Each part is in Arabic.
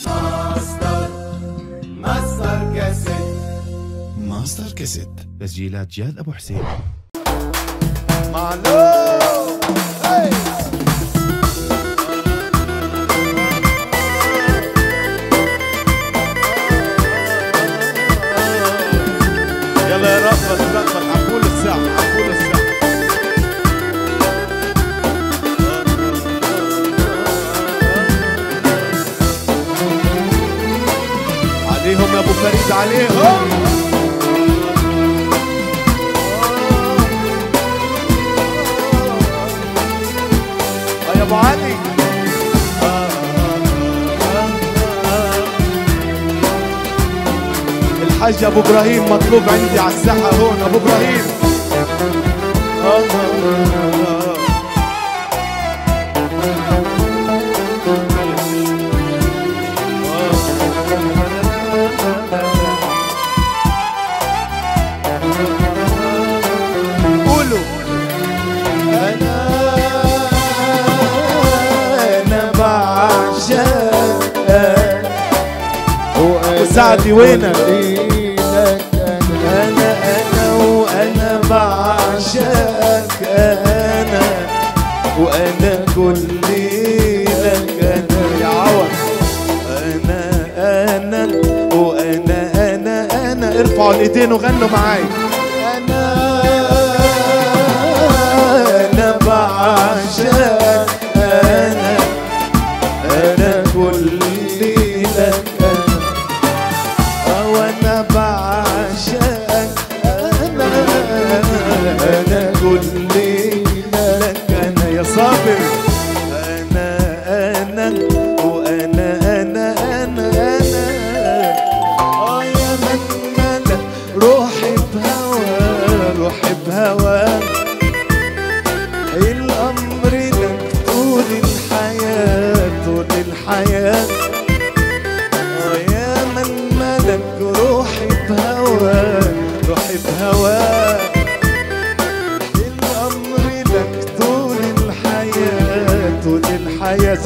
ماستر ماستر كاسيت. ماستر كاسيت. تسجيلات جاد أبو حسين. معلوم؟ أبو فريد عليهم آه أبو علي. الحاج أبو إبراهيم مطلوب عندي على الساحة هون أبو إبراهيم. وسعدي وينك أنا أنا وأنا بعشقك أنا. وأنا كل أنا. يا عوض. أنا أنا وأنا أنا أنا. ارفعوا الإيدين وغنوا معاي.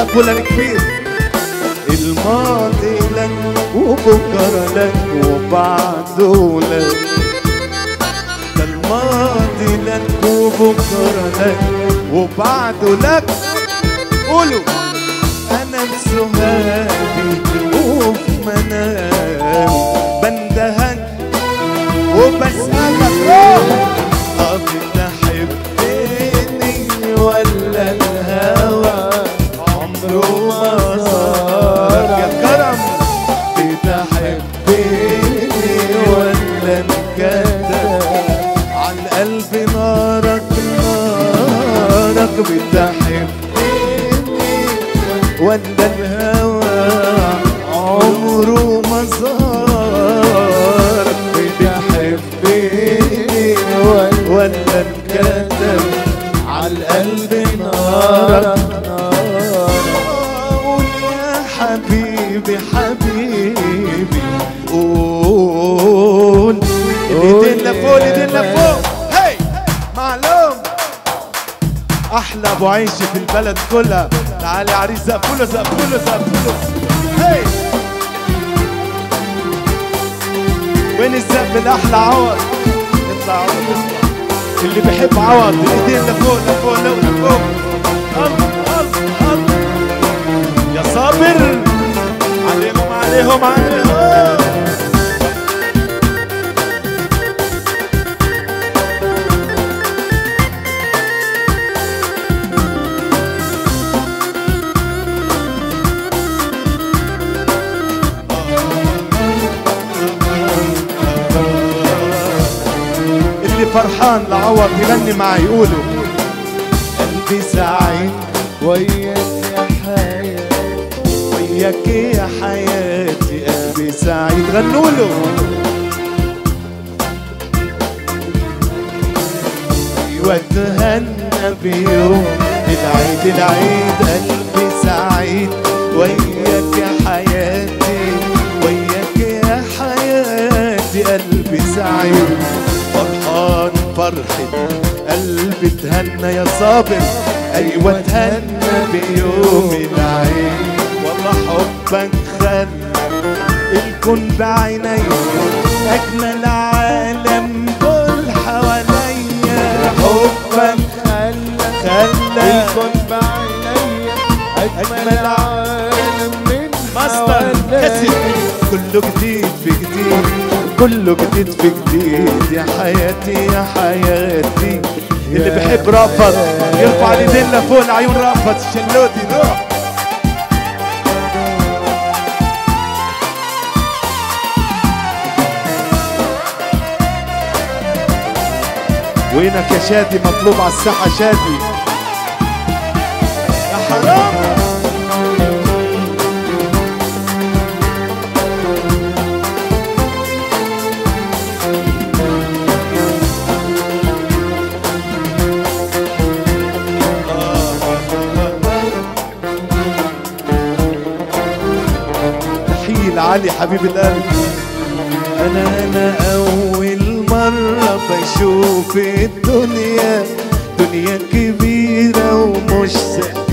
زاف ولا الكبير الماضي لك وبكرة لك وبعده لك. ده الماضي لك وبكرة لك وبعده لك. قولوا بسهادي وفي عالقلب نارك قول يا حبيبي حبيبي. قول. الايدين لفوق الايدين لفوق هي معلوم. أحلى أبو عيشي في البلد كلها. تعالي عريس زقفوله زقفوله زقفوله هي وين الزق الأحلى عوض؟ اطلع عوض اطلع. اللي بيحب عوض الإيدين لفوق لفوق لفوق. يا صابر. عليهم عليهم عليهم. فرحان لعوض يغني معي يقولوا قلبي سعيد وياك يا حياتي وياك يا حياتي. قلبي سعيد. غنوا له. واتهنى بيوم العيد العيد قلبي فرحة قلبي تهنى يا صابر. أيوه تهنى بيوم العيد والله حبك خير الكون بعيني. أجمل عالم كل حواليا. حبك خلى خلى الكون بعينيا أجمل أجمل عالم من ماستر كله جديد في جديد كله جديد في جديد يا حياتي يا حياتي. اللي بحب رافض يرفع الايدين لفوق لعيون رافض. الشلوتي روح. وينك يا شادي؟ مطلوب على الساحة شادي. يا حرام. لعلي حبيب القلب أنا أنا أول مرة بشوف الدنيا دنيا كبيرة ومش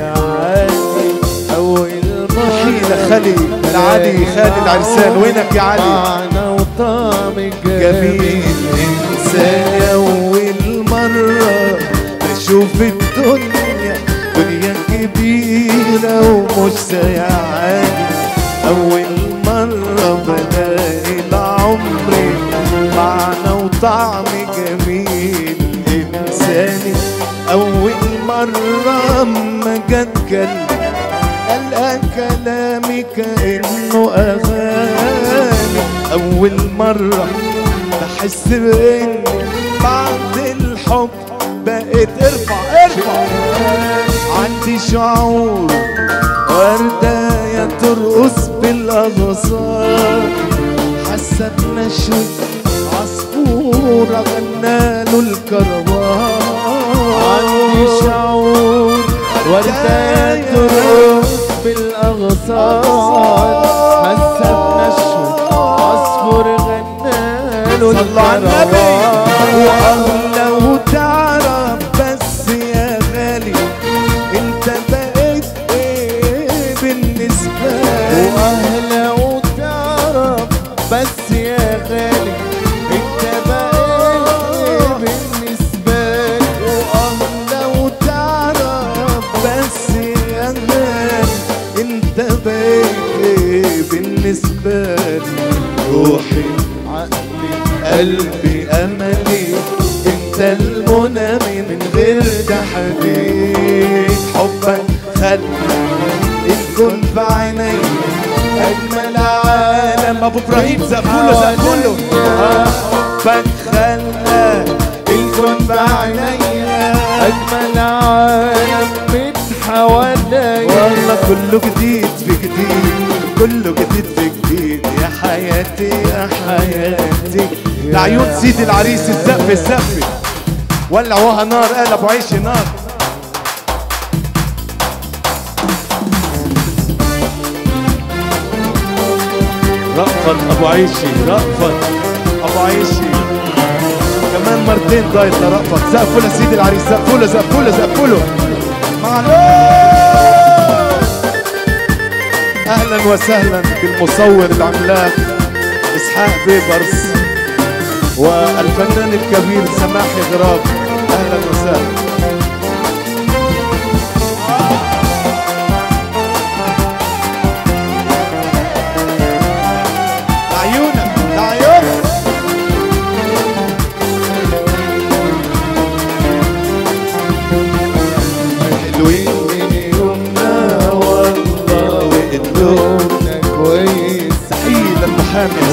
عادي أول تحية مرة لخالي العلي خالي العرسان وينك يا علي؟ معنى وطعم جميل. إنسان أول مرة بشوف الدنيا دنيا كبيرة ومش زي عادي أول مرة بلاقي لعمري معنى وطعم جميل إنساني أول مرة أما جت كلمة ألقى كلامي كأنه أغاني. أول مرة بحس بإني بالأغصان حاسة بنشوة عصفور غناله الكروان اجمل عالم أبو إبراهيم زقفوله زقفوله آه، حبك خلى الكون بعيني أجمل عالم من حواليا والله كله جديد في جديد كله جديد في جديد يا حياتي يا حياتي. لعيون سيدي العريس الزقف الزقف. ولعوها نار قال أبو عيشي نار. رأفت أبو عيشي رأفت أبو عيشي كمان مرتين دايت لرأفت زقفوا لسيدي العريس زقفوا له زقفوا له زقفوا له أهلا وسهلا بالمصور العملاق إسحاق بيبرس والفنان الكبير سماحي غراب أهلا وسهلا.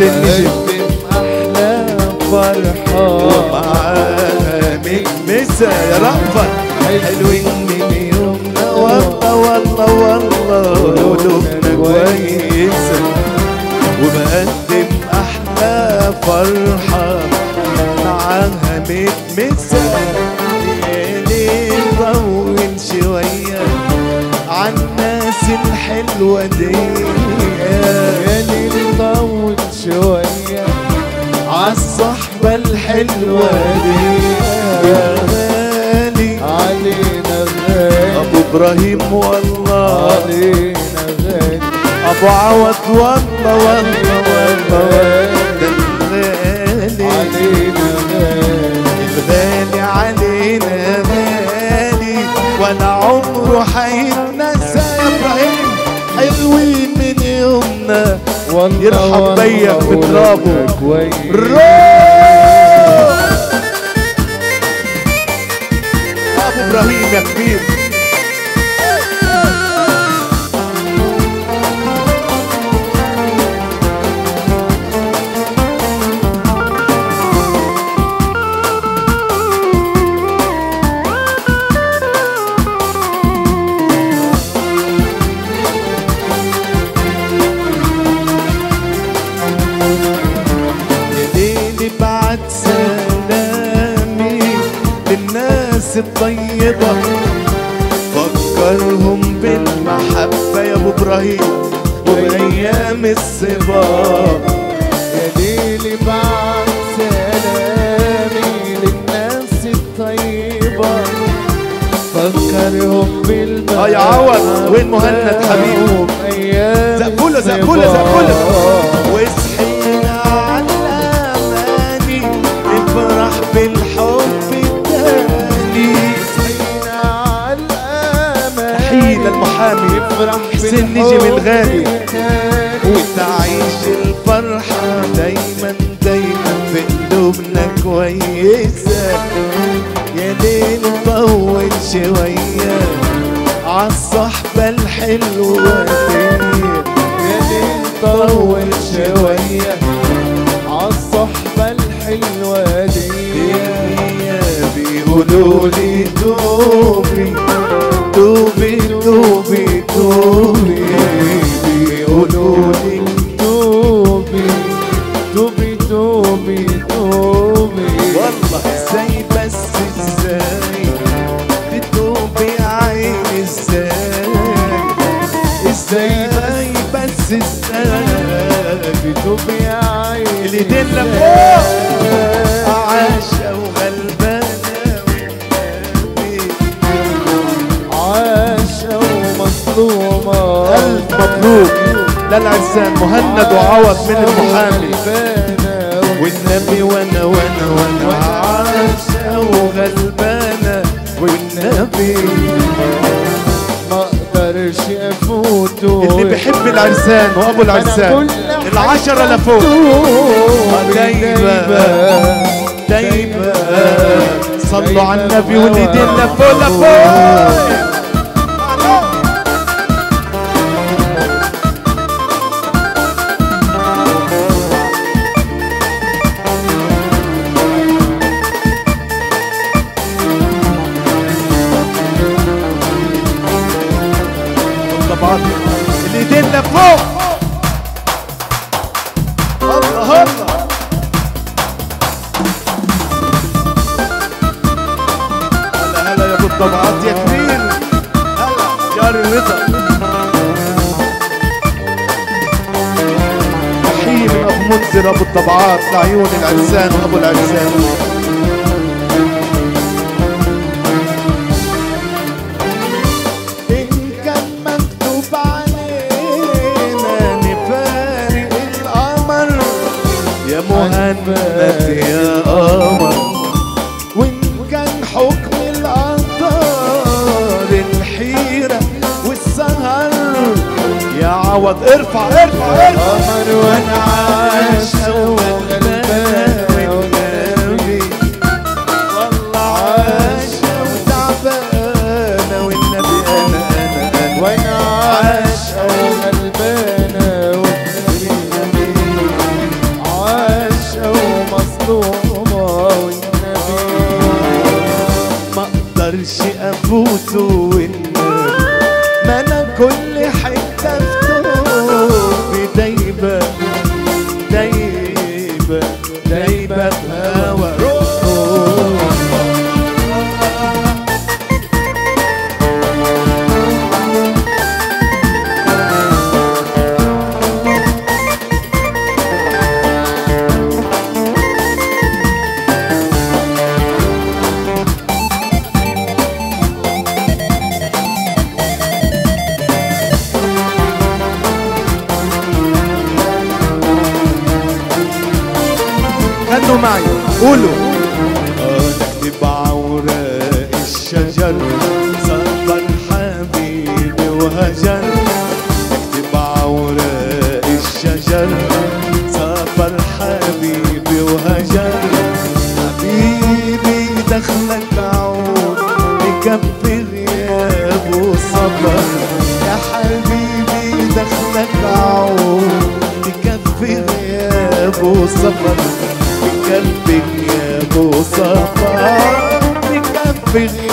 نجم أحلى فرحة ومعاها مسا يا رأفت حلوين من يومنا والله والله والله قلوبنا كويسة وبقدم أحلى فرحة معاها متمسة ليالي طول شوية عالناس الحلوة دي شوية عالصحبة الحلوة دي. يا غالي علينا غالي. أبو إبراهيم والله. علينا غالي. أبو عوض والله والله والله ده الغالي علينا غالي. الغالي علينا غالي ولا عمره هيتنسى يرحم بيك بترابه. قولك كويس روح ابو إبراهيم يا كبير. الطيبة. فكرهم بالمحبة يا أبو إبراهيم وبأيام الصبا. يا ليلي بعد سلامي للناس الطيبة. فكرهم بالمحبة آه يا عوض، وين مهند حبيبي؟ أيام زقفولة زقفولة للمحامي نفرح حسين نجم الغالي. وتعيش الفرحة دايما دايما في قلوبنا كويسة. يا ليل طول شوية عالصحبة الحلوة دي يا ليل طول شوية عالصحبة الحلوة دي يا بيقولوا لي توبي توبي توبي توبي بيقولوا لي ما أقدرش اللي بيحب العرسان وابو العرسان العشرة لفوق. دايبة دايبة صلوا على النبي والايدين لفوق لفوق. طبعا الايدين لفوق الله الله. هلا هلا يا ابو الطبعات يا كبير هلا جار الرضا تحية من ابو منذر أبو الطبعات لعيون العرسان وابو العرسان مهند يا قمر وإن كان حكم الأنظار الحيرة والسهر يا عوض ارفع ارفع ارفع. قمر وأنا عاشة ومظلومة والنبي ما أقدرش افوته معي. قولوا. نكتب عوراق الشجر وهجر نكتب عوراق الشجر سافر حبيبي وهجر يا حبيبي دخلك عود Africa.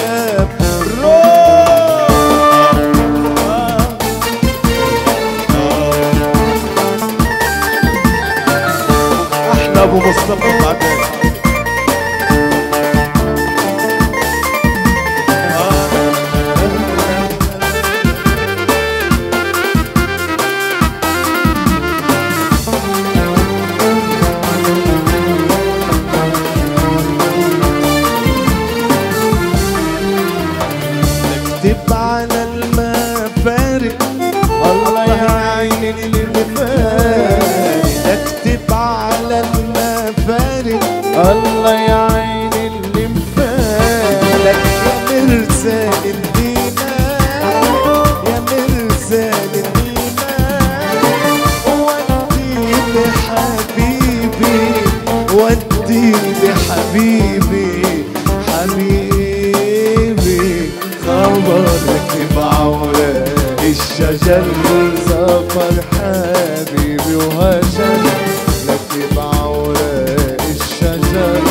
سافر حبيبي وهجر لك بعوراق الشجر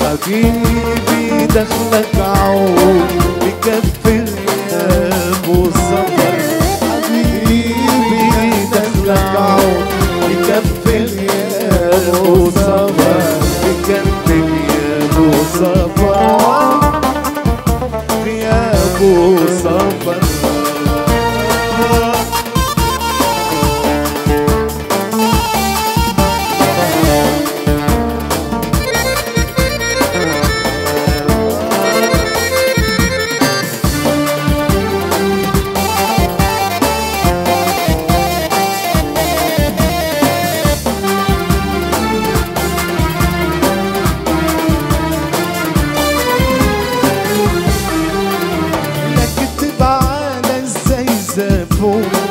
حبيبي دخلك cold